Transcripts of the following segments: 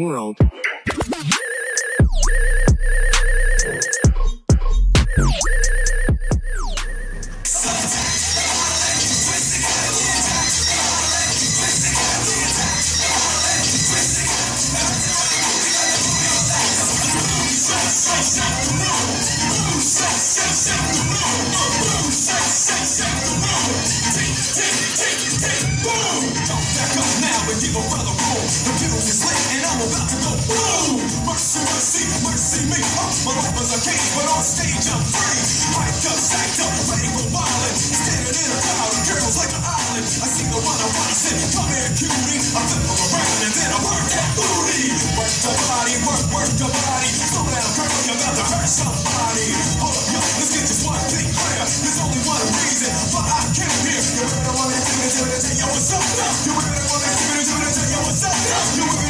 world. Take take take boom! Don't back up now and give a brother room. The is Mercy, mercy, mercy me. Up. My life is a cage, but on stage I'm free. Mic'd up, up, ready. Standing in a crowd, girls like an island. I see the one I want to sit. Come here, cutie. I flip them around and then I work that booty. Work the body, work, work the body. Slow down, girl, you're about to hurt somebody. Hold up, let's get this one thing clear. There's only one reason why I came here. You wanna do it, do it, tell you what's up. You better wanna do it, do it, tell you what's up. You better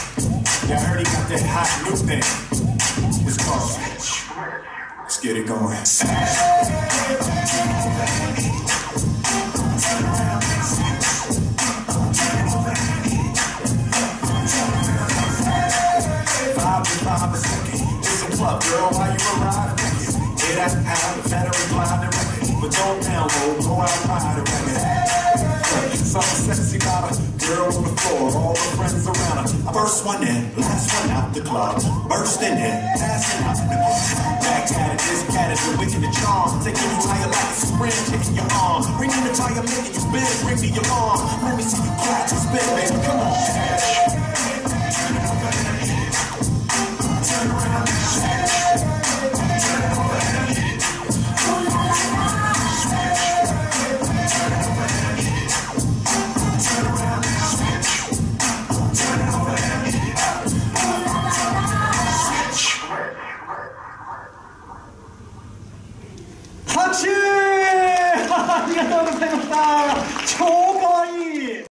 Yeah, I heard he got that hot new thing. It's called Switch. Let's get it going. Why you arrive? Get out, blind and. But don't download, go out, First one in, last one out the club. Bursting in, passing out the club. Back at it, this cat is the wicked and charm. Taking you tire like a spring, kicking your arm. Ringing the tire, making you bend, bring me your arm. Let me see you catch a spin, baby. Come on, cash. 拍手。ありがとうございました。超かわいい。